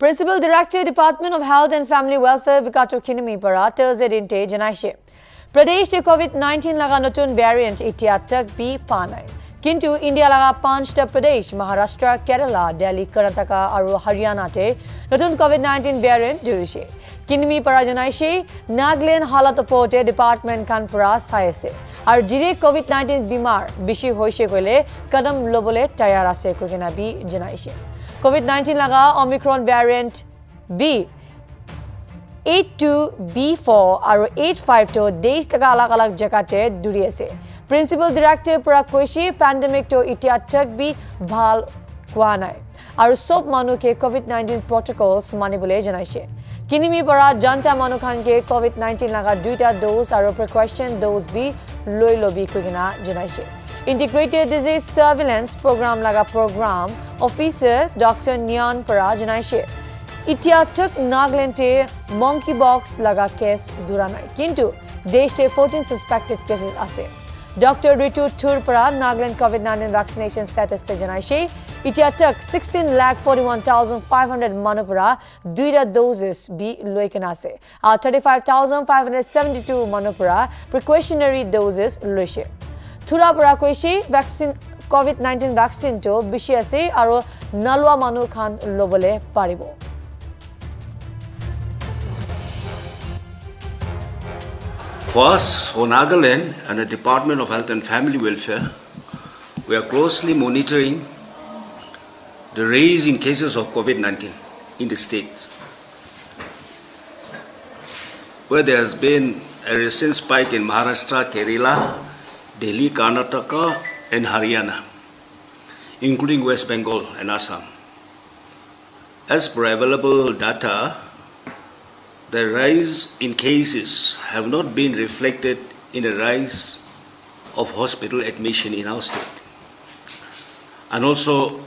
principal director department of health and family welfare বিকাটো খিনিমিৰ পৰা Thursday দিনতে জনাইছে প্ৰদেশে কোভিড নাইণ্টিন লগা নতুন ভেৰিয়েণ্ট এতিয়া তক বি পা নাই কিন্তু ইণ্ডিয়া লগা পাঁচটা প্ৰদেশ মহাৰাষ্ট্ৰ কেৰালা দিল্লী কৰ্ণাটক আৰু হাৰিয়ানাতে নতুন কোভিড নাইণ্টিন ভেৰিয়েণ্ট ধৰিছে কিনিমিৰ পৰা জনাইছে নাগালেণ্ড হালত ওপৰতে ডিপাৰ্টমেণ্টখন পৰা চাই আছে আৰু যিৰে কোভিড নাইণ্টিন বেমাৰ বেছি হৈছে ক'লে কদম ল'বলৈ তৈয়াৰ আছে কৈ কিনে বি জনাইছে কোভিড নাইণ্টিন লগা Omicron variant B eight two B four আৰু এইট ফাইভটো দেশ লগা আলাগ আলাগ জেগাতে দৌৰি আছে প্ৰিন্সিপাল ডিৰেক্টৰ পৰা কৈছে পেণ্ডেমিকটো এতিয়া তক বি ভাল হোৱা নাই আৰু চব মানুহকে কোভিড নাইণ্টিন প্ৰট'কলছ মানিবলৈ জনাইছে কিনিমিৰ পৰা জনতা মানুহখনকে কোভিড নাইণ্টিন লগা দুইটা ড'জ আৰু প্ৰিকশ্যন ড'জ বি লৈ ল'বি কৈ কিনে জনাইছে Integrated Disease Surveillance Program Laga Program Officer Dr. Nyan Parajanayshir. ইতিয়াটক নাগাল্যান্ডে মঙ্কি বক্স লাগা কেস দূরা নাই কিন্তু দেশে ফোরটিন সাসপেক্টেড কেসেস আছে ডক্টর ঋতু থুর পৰা নাগাল্যান্ড কোভিড নাইন্টিন ভ্যাকসিনেশন স্ট্যাটাসে জনাইছে ইতিয়াটক sixteen lakh forty one thousand five hundred মানুহৰ পৰা দুইটা ড'জেছ বি লৈ কিনে আছে আৰু thirty five thousand five hundred seventy two মানুহৰ পৰা প্ৰিকুৱেশ্যনেৰী ড'জেছ লৈছে থুৰা পৰা কৈছে ভেকচিন কোভিড নাইণ্টিন ভেকচিনটো বেছি আছে আৰু নলোৱা মানুহখন ল'বলৈ পাৰিব For us, for Nagaland and the Department of Health and Family Welfare, we are closely monitoring the rise in cases of COVID 19 in the states, where there has been a recent spike in Maharashtra, Kerala, Delhi, Karnataka, and Haryana, including West Bengal and Assam. As per available data, the rise in cases have not been reflected in a rise of hospital admission in our state. And also,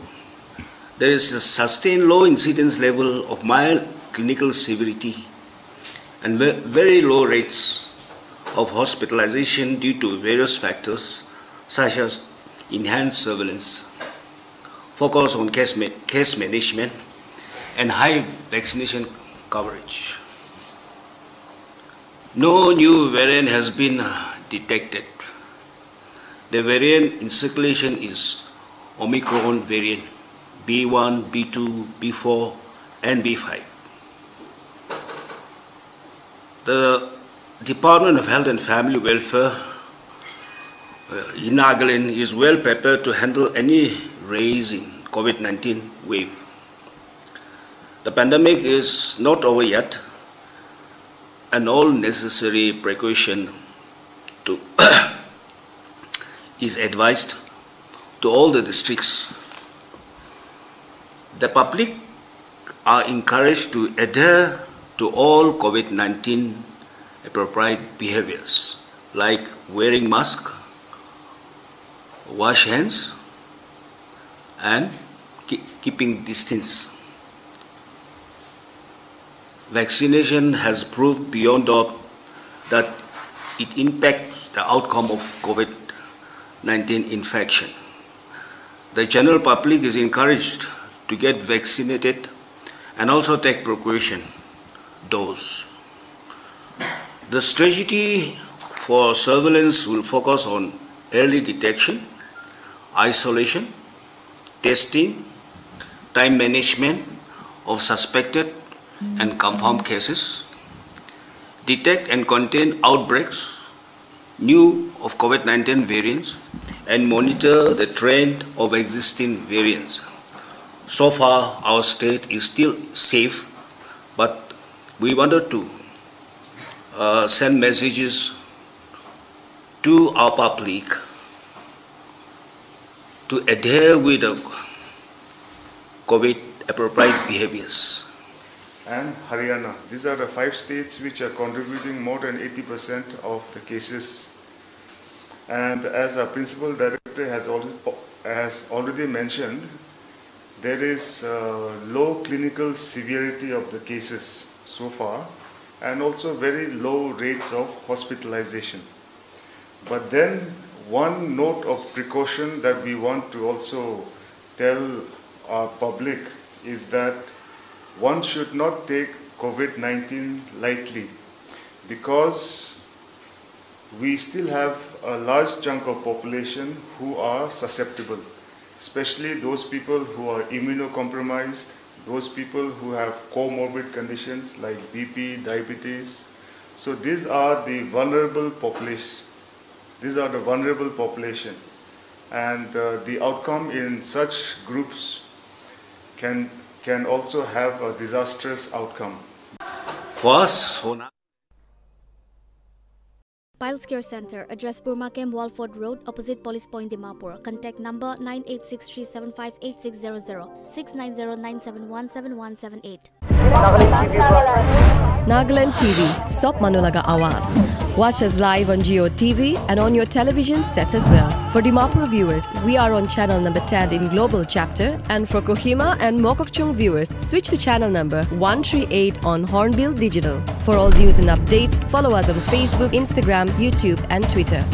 there is a sustained low incidence level of mild clinical severity and very low rates of hospitalization due to various factors such as enhanced surveillance, focus on case, ma- case management, and high vaccination coverage. No new variant has been uh, detected. The variant in circulation is Omicron variant B1, B2, B4, and B5. The Department of Health and Family Welfare uh, in Nagaland is well prepared to handle any rise in COVID 19 wave. The pandemic is not over yet, and all necessary precaution to is advised to all the districts. The public are encouraged to adhere to all COVID-19 appropriate behaviors like wearing mask, wash hands, and keep, keeping distance. Vaccination has proved beyond doubt that it impacts the outcome of COVID 19 infection. The general public is encouraged to get vaccinated and also take precaution dose. The strategy for surveillance will focus on early detection, isolation, testing, time management of suspected and confirmed cases, detect and contain outbreaks, new of COVID 19 variants, and monitor the trend of existing variants. So far, our state is still safe, but we wanted to uh, send messages to our public to adhere with the COVID appropriate behaviors. and Haryana. These are the five states which are contributing more than 80% of the cases. And as our principal director has already, has already mentioned, there is uh, low clinical severity of the cases so far and also very low rates of hospitalization. But then one note of precaution that we want to also tell our public is that one should not take COVID 19 lightly because we still have a large chunk of population who are susceptible, especially those people who are immunocompromised, those people who have comorbid conditions like BP, diabetes. So these are the vulnerable population. These are the vulnerable population. And uh, the outcome in such groups can, can also have a disastrous outcome. For Piles Care Center, address Burma Camp Walford Road, opposite Police Point, Dimapur. Contact number 9863758600, 690971778. Nagaland TV, Sop Manulaga Awas. Watch us live on Jio TV and on your television sets as well. For Dimapur viewers, we are on channel number 10 in Global Chapter, and for Kohima and Mokokchung viewers, switch to channel number 138 on Hornbill Digital. For all news and updates, follow us on Facebook, Instagram, YouTube, and Twitter.